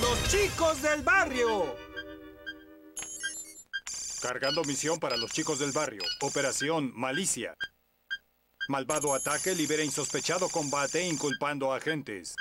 Los chicos del barrio. Cargando misión para los chicos del barrio. Operación Malicia. Malvado ataque libera insospechado combate inculpando a agentes.